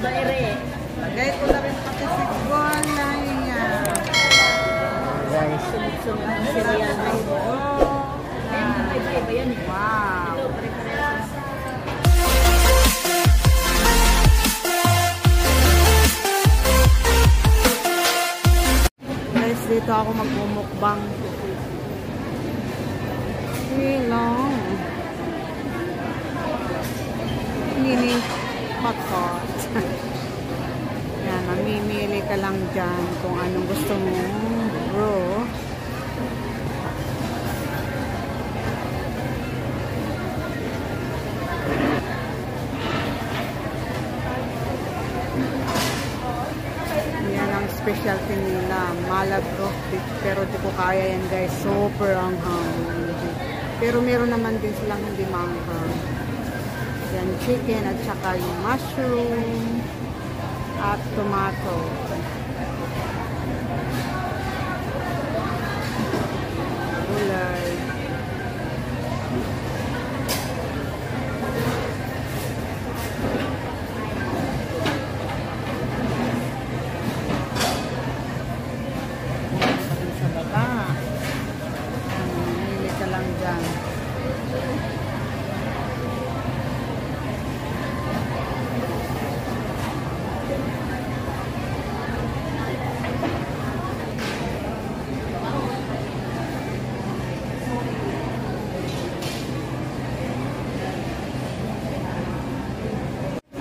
Iba ere. Lagay ko na rin pati si Golay niya. Guys, Sunod-sunod ang cereal na ito. Oh, Ayan, iba, iba, iba yan wow. Guys, dito ako magmumukbang. Helong. Mini hot pot. Yan, mamimili ka lang dyan kung anong gusto mo. Bro. Yan ang specialty nila. Malab roast beef. Pero di ko kaya yan guys. Super ang Pero meron naman din silang hindi manghang. Yan chicken at saka yung mushroom at tomato.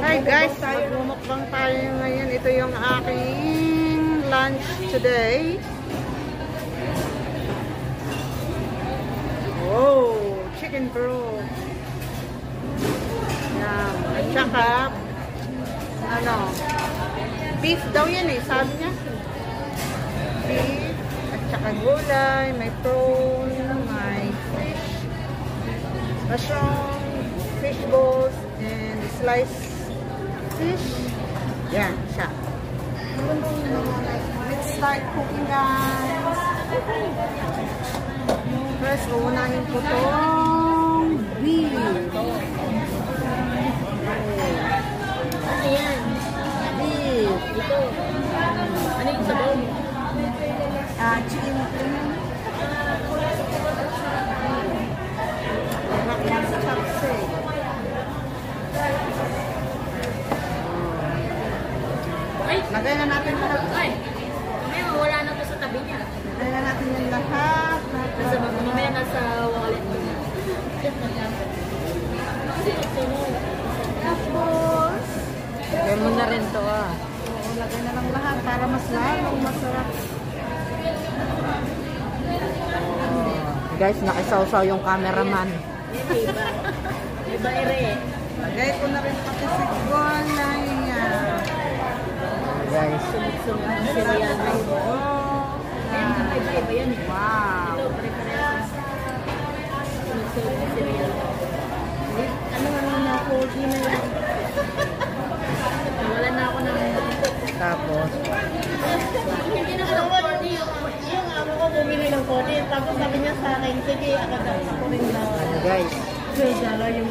Hi guys, magmumukbang tayo ngayon. Ito yung aking lunch today. Wow, chicken broth. Yan. At saka, ano, beef daw yan eh, sabi niya. Beef, at saka gulay, may prawn, may fish, mushroom, fish balls, and sliced fish. Yan, siya. Let's start cooking guys. First, uunahin ko tong beef. Ano yan? Beef. Ito. Ano yung sabaw? Ah, chicken. Rock yan sa chopstick. Ay! Lagay na natin lahat. Ay! Mamaya mawala na to sa tabi niya. Lagay na natin yung lahat. lahat, Nasa, lahat. mamaya nasa wallet mo na. Tapos, lagay mo na rin to ah. oo, lagay na lang lahat para mas lalong masarap. Guys, nakisawsaw yung cameraman. Iba. Iba ere. Lagay ko na rin pati si Golay niya. Guys, Sunod-sunod ang cereal na ito. Oh, Ayan, iba, iba, iba yan eh. wow. Sunod-sunod ang. Ano ano na ako, di na lang. Wala na ako ng... tapos, Hindi na ako ng corny. Yung amo ko bumili ng kotse, tapos sabi niya sa akin, sige, ako daw, ako rin daw. ano guys,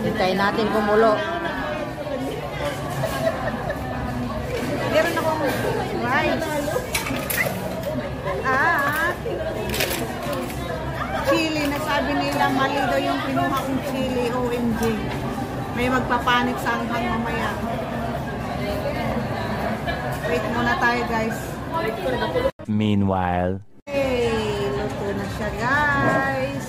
hintayin natin kumulo. Meron akong rice. Ah, chili. Nasabi nila mali daw yung pinuha kong chili. OMG. May magpapanik sa anghang mamaya. Wait muna tayo guys. Meanwhile. Siya guys.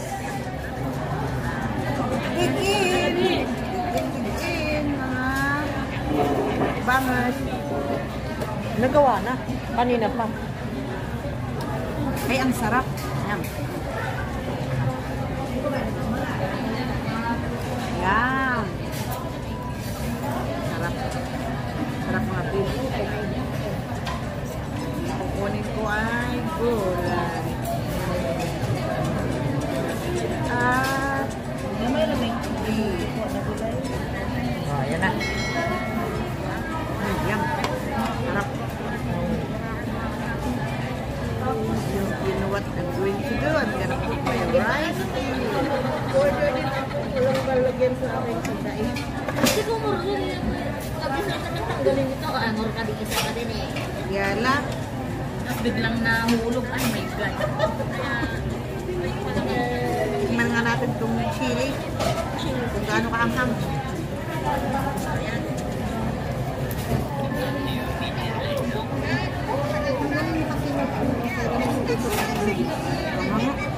Digin! Digin, mga bangers. Nagawa na. Kanina pa. Ay, ang sarap. Ayan. Ayan. Sarap. Sarap mga beef. Kukunin ko ay gulay. Oh, yan na. You know what I'm going to do? I'm gonna put my rice in. Order din ako. Walang balagyan sa aking pagkain. Kasi kung order yan, pag isa ka natanggalin ito, kaangor ka din ka din eh. Yala. Tapos biglang nahulog. Ay, my God. Natin itong chili. Kung gaano kaanghang. Anghang.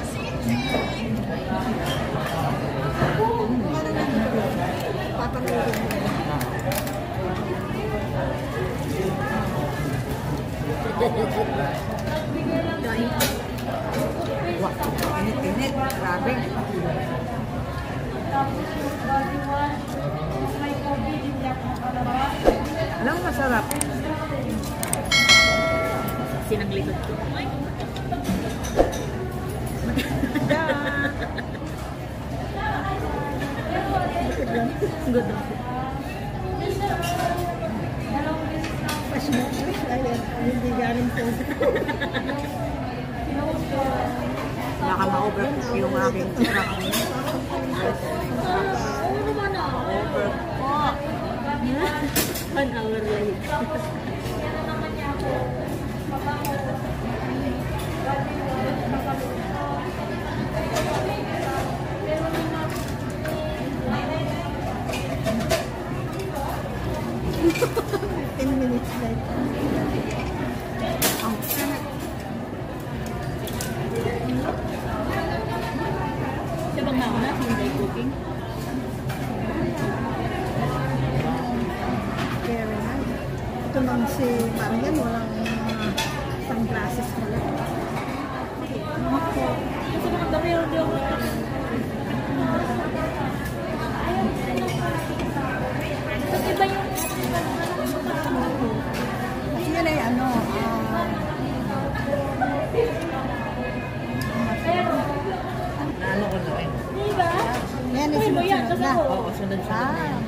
Wah, init-init. Grabe. Masarap. Sinaglikod ko. Good. Mas ayun, hindi galing po. Baka ma-overcook yung aking sarap. Ah. Overcook. One hour late. Ten minutes late. Ang sarap. Siya bang nauna? Hindi cooking? Very nice. Ito lang si Marian, walang uh, sunglasses pala. Ako, Kasi mga dami yung di ako. Kasi iba yung kasi yun ay ano, ah, Naano ko na rin. Diba? yan Uy, is mo yan, sunod kasi na. ako. Oo, sunod-sunod na Ah, yan.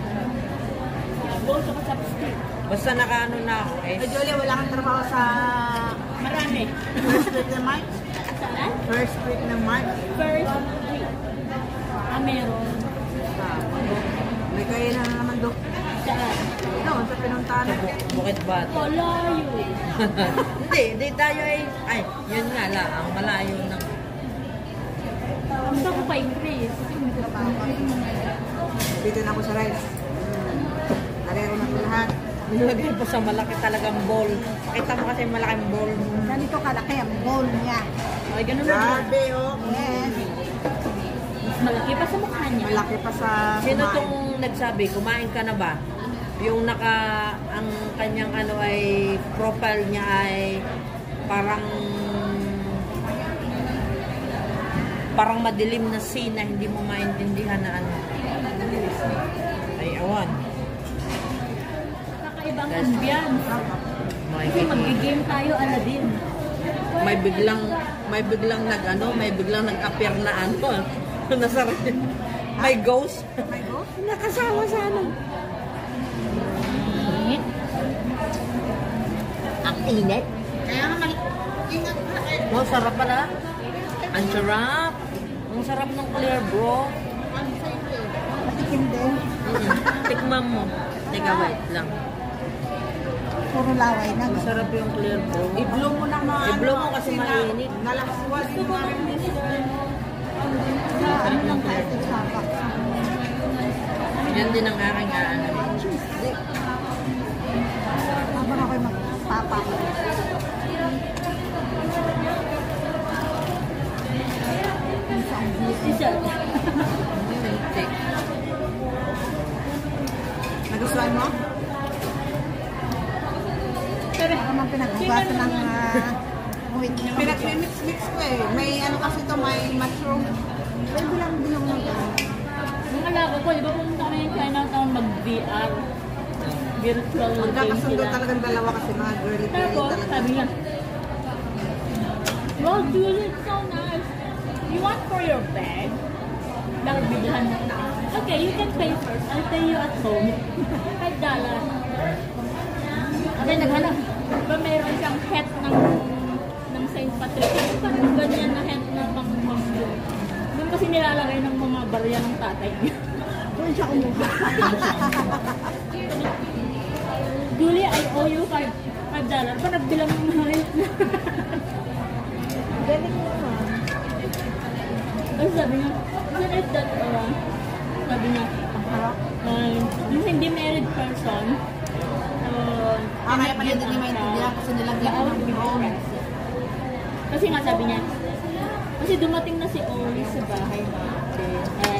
Gold sa chopstick. Basta nakaano na ako eh. Ay, Julia, wala kang trabaho sa Marami. first week ng March? Saan? First week ng March? First week. Ah, meron. Ah, may kaya na naman doon. Saan? Doon sa pinuntahan. Bu- Bukit Bata. Malayo. hindi, hindi tayo ay, ay, yun nga lang, ang malayo ng, Gusto ko pa increase. Dito na ako sa rice. Narero na. Nilagay po sa malaki talagang bowl. Pakita mo kasi malaking bowl ganito kalaki ang bowl niya. Ay, ganun na. Grabe, oh. Yes. Malaki pa sa mukha niya. Malaki pa sa Sino kumain. tong nagsabi, kumain ka na ba? Yung naka, ang kanyang ano ay, profile niya ay parang parang madilim na scene na hindi mo maintindihan na ano. Ay, awan. Kakaibang ambience. May, Kasi mag-game tayo, Aladdin. may biglang, may biglang nag ano, may biglang nag-appear na ano. Nasa may ghost. May go? Nakasama sa ano. Init. Ang init. Kaya nga, mali- ingat ka. eh. Oh, sarap pala. Ang sarap. Ang sarap ng clear bro. Matikim din. Mm. Tikman mo. Teka, wait lang. Puro laway na. Masarap yung clear bro. I-blow mo na mga I-blow mo kasi mainit. Nalaswas yung mga Sa ano lang tayo sa Starbucks. Yan din ang aking ano. Habang ako'y. Tik. Nagustuhan mo? Pero, Ako mang pinagbugasan ng uh, wheat. Pinag-mix-mix ko eh. May ano kasi to may mushroom. Pwede lang din ako mag Nung alaga ko, di ba pumunta kami ng Chinatown mag-VR? Virtual game Magkakasundo talagang dalawa kasi mga girly girly Tapos, sabi niya, Wow, Julie, it's so nice. You want for your bag? Bakit biglahan mo? Okay, you can pay first. I'll pay you at home. Five dollars. Okay, naghanap. Diba meron siyang hat ng ng St. Patrick. Parang ganyan na hat na pang pangbo. Doon kasi nilalagay ng mga barya ng tatay niya. Doon siya kumuha. Julie, I owe you five, five dollar. Pa nagbilang ng mga rate na. Galing naman. Tapos sabi niya, isn't it that, uh, sabi niya, um, yung hindi married person, uh, Ah, kaya pala yun hindi maintindihan kasi nilagyan Bawal ng present. Kasi nga sabi niya, kasi dumating na si Oli sa bahay natin. Eh,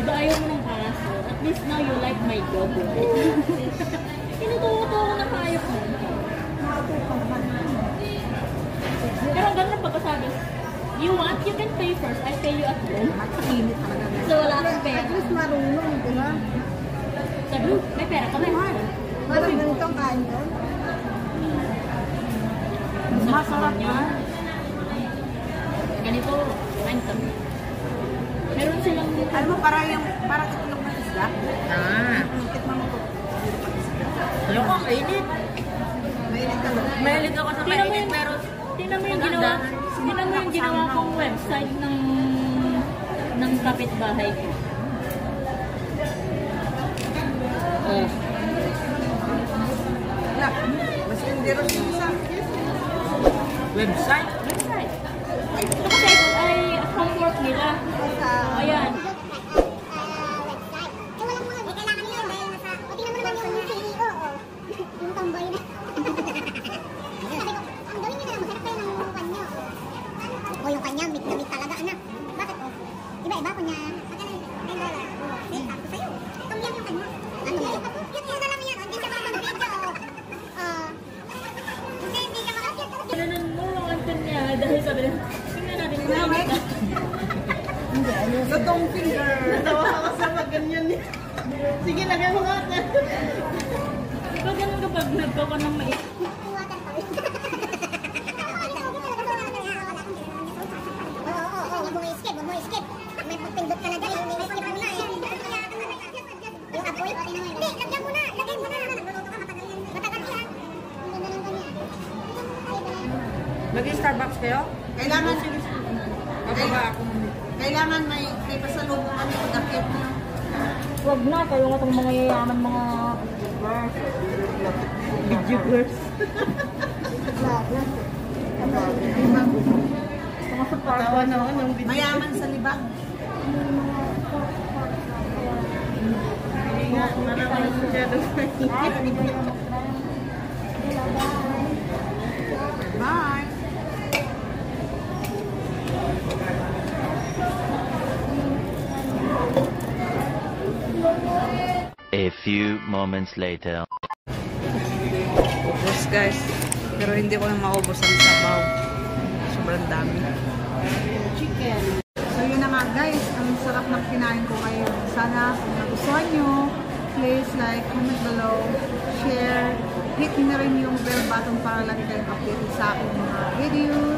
di ba ayaw mo ng aso? At least now you like my dog, right? Tinututo ko na hayop mo. Pero ang ganda pagkasabi, you want, you can pay first. I pay you at home. So wala kang pera. At least marunong, di ba? Sabi ko, may pera ka na. Parang ganito ang kain ko. Masarap yan. Ganito, kain kami. Meron silang Alam mo, parang yung, parang itlog ng isda. Ah. Tikman mo to. Ayoko, mainit. Mainit talaga. Mahilig ako sa mainit, pero tingnan mo yung ginawa, tingnan mo yung ginawa kong website ng ng kapitbahay ko. Kanya, meet na meet talaga, anak. Bakit o? Iba-iba ko niya. Ten dollar. Eh, tapos sa'yo. Tumyam yung kanya. Ano yun? Yun yun lang. Hindi siya makapag-video. Ah. Hindi, hindi siya makapag-video. Ginanon mo ang anton niya dahil sabi na, tingnan natin mainit ka. Lutong finger. Tawa ako sa mga ganyan. Sige, lagay mo nga. Diba ganun kapag nagkawa ng mainit? Water pa rin. Oo, oo, oo. Huwag mo i-skip, huwag mo i-skip. May pagpindot ka na dyan, yung i-skip mo na eh. Yung apoy, hindi, lagyan mo na, lagyan mo na. Nagluluto ka, matagal yan. Matagal yan. Ang ganda ng kanya. Mag-Starbucks kayo? Kailangan, Ako ba ako? kailangan may, may pasalubong kami pag akit niyo. Huwag na, kayo nga itong mga yayaman mga videoers. Mga. Tawa na ako ng video. Mayaman sa libag. Nga, maraming masyado Bye. Few moments later. Ubus guys. Pero hindi ko na maubos ang sabaw. Sobrang dami. Chicken. So yun na nga guys. Ang sarap ng kinain ko kayo. Sana kung nagustuhan nyo, please like, comment below, share, hit na rin yung bell button para lagi kayong updated sa aking mga videos.